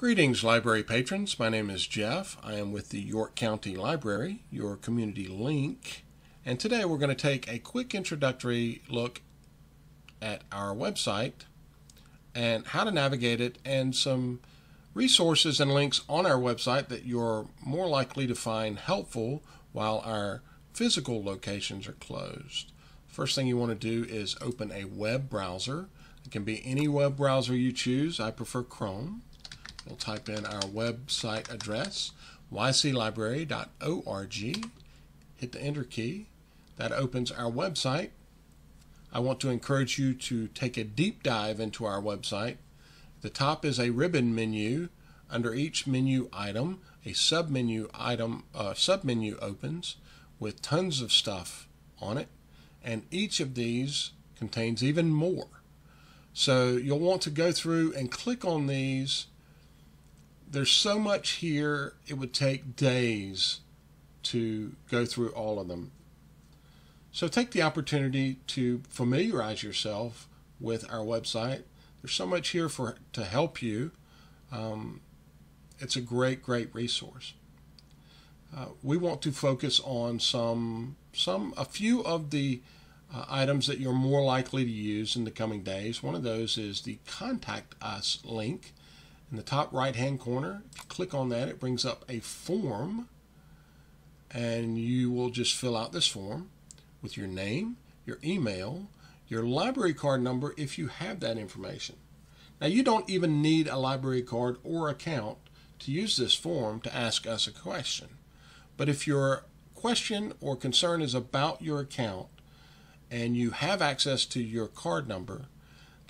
Greetings, library patrons. My name is Jef. I am with the York County Library, your community link. And today we're going to take a quick introductory look at our website and how to navigate it and some resources and links on our website that you're more likely to find helpful while our physical locations are closed. First thing you want to do is open a web browser. It can be any web browser you choose. I prefer Chrome. We'll type in our website address, yclibrary.org. Hit the enter key. That opens our website. I want to encourage you to take a deep dive into our website. The top is a ribbon menu. Under each menu item, a submenu item uh, submenu opens with tons of stuff on it, and each of these contains even more. So you'll want to go through and click on these there's so much here, it would take days to go through all of them. So take the opportunity to familiarize yourself with our website. There's so much here for to help you. Um, it's a great, great resource. Uh, we want to focus on some, some, a few of the uh, items that you're more likely to use in the coming days. One of those is the Contact Us link in the top right hand corner. If you click on that, it brings up a form and you will just fill out this form with your name, your email, your library card number if you have that information. Now, you don't even need a library card or account to use this form to ask us a question. But if your question or concern is about your account and you have access to your card number,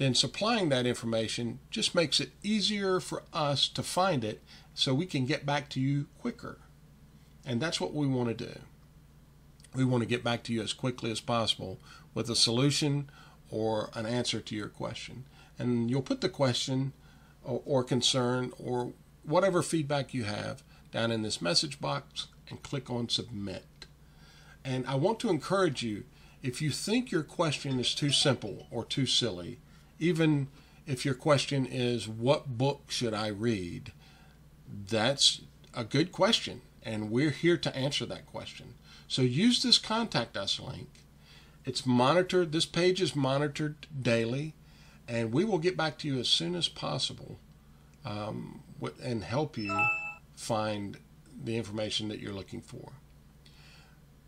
then supplying that information just makes it easier for us to find it so we can get back to you quicker. And that's what we want to do. We want to get back to you as quickly as possible with a solution or an answer to your question. And you'll put the question or, or concern or whatever feedback you have down in this message box and click on submit. And I want to encourage you if you think your question is too simple or too silly, even if your question is, What book should I read? That's a good question, and we're here to answer that question. So use this Contact Us link. It's monitored, this page is monitored daily, and we will get back to you as soon as possible um, and help you find the information that you're looking for.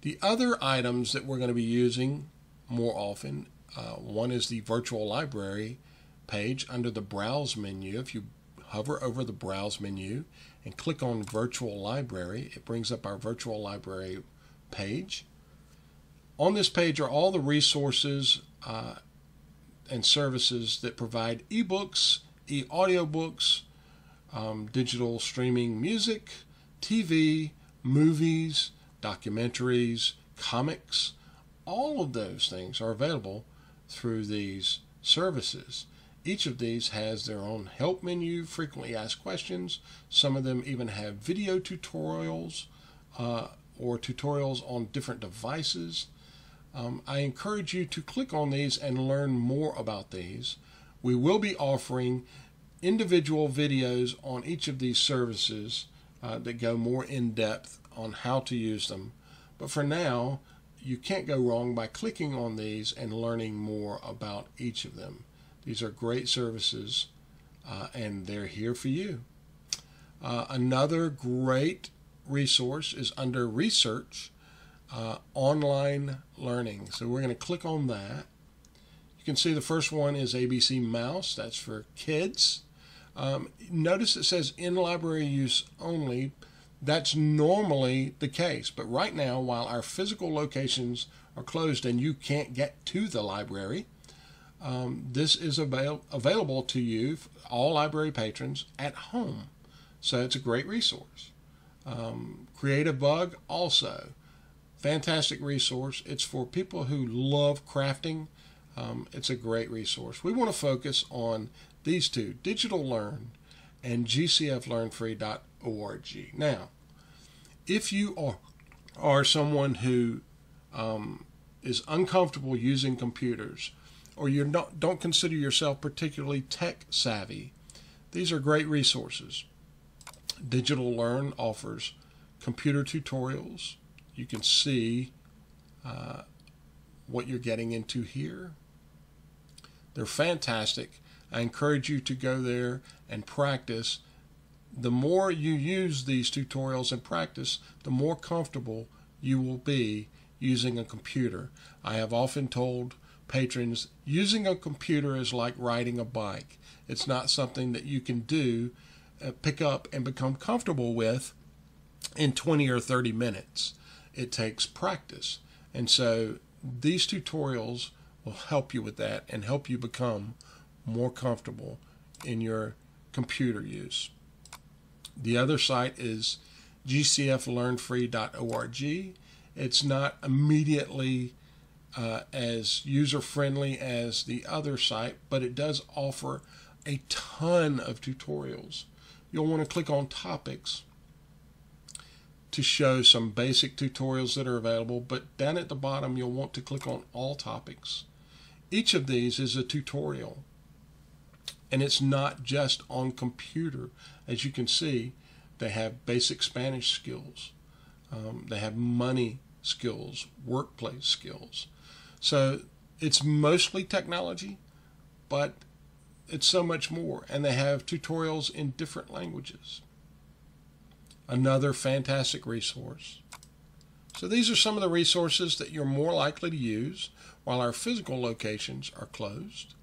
The other items that we're going to be using more often uh, one is the virtual library page under the browse menu. If you hover over the browse menu and click on virtual library, it brings up our virtual library page. On this page are all the resources uh, and services that provide ebooks, e audiobooks, um, digital streaming music, TV, movies, documentaries, comics. All of those things are available through these services. Each of these has their own help menu, frequently asked questions. Some of them even have video tutorials uh, or tutorials on different devices. Um, I encourage you to click on these and learn more about these. We will be offering individual videos on each of these services uh, that go more in depth on how to use them. But for now, you can't go wrong by clicking on these and learning more about each of them. These are great services uh, and they're here for you. Uh, another great resource is under research uh, online learning. So we're going to click on that. You can see the first one is ABC Mouse, that's for kids. Um, notice it says in library use only that's normally the case. But right now, while our physical locations are closed and you can't get to the library, um, this is avail- available to you, all library patrons, at home. So it's a great resource. Um, Creativebug also, fantastic resource. It's for people who love crafting. Um, it's a great resource. We want to focus on these two, Digital Learn and gcflearnfree.org. Now, if you are, are someone who um, is uncomfortable using computers, or you don't consider yourself particularly tech savvy, These are great resources. Digital Learn offers computer tutorials. You can see uh, what you're getting into here. They're fantastic. I encourage you to go there and practice. The more you use these tutorials and practice, the more comfortable you will be using a computer. I have often told patrons using a computer is like riding a bike. It's not something that you can do, uh, pick up, and become comfortable with in 20 or 30 minutes. It takes practice. And so these tutorials will help you with that and help you become more comfortable in your computer use. The other site is gcflearnfree.org. It's not immediately uh, as user friendly as the other site, but it does offer a ton of tutorials. You'll want to click on topics to show some basic tutorials that are available, but down at the bottom you'll want to click on all topics. Each of these is a tutorial and it's not just on computer. As you can see, they have basic Spanish skills. Um, they have money skills, workplace skills. So it's mostly technology, but it's so much more. And they have tutorials in different languages. Another fantastic resource. So these are some of the resources that you're more likely to use while our physical locations are closed.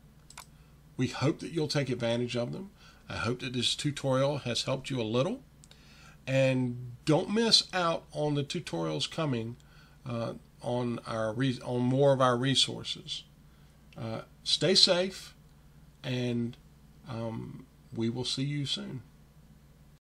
We hope that you'll take advantage of them. I hope that this tutorial has helped you a little. And don't miss out on the tutorials coming uh, on our on more of our resources. Uh, stay safe, and um, we will see you soon.